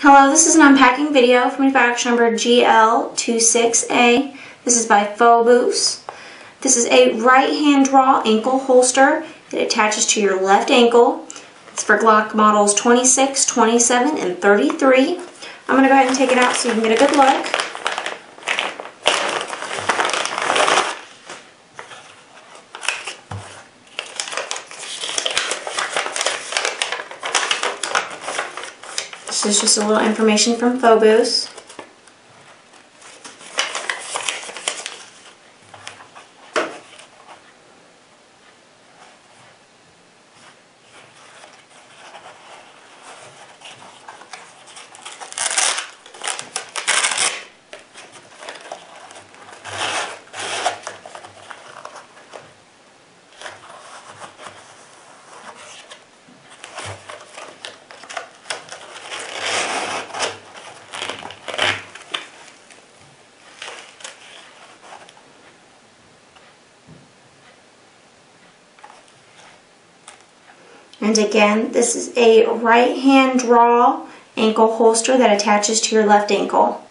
Hello, this is an unpacking video from manufacturer number GL26A. This is by Fobus. This is a right hand draw ankle holster. It attaches to your left ankle. It's for Glock models 26, 27, and 33. I'm going to go ahead and take it out so you can get a good look. This is just a little information from Fobus. And again, this is a right hand draw ankle holster that attaches to your left ankle.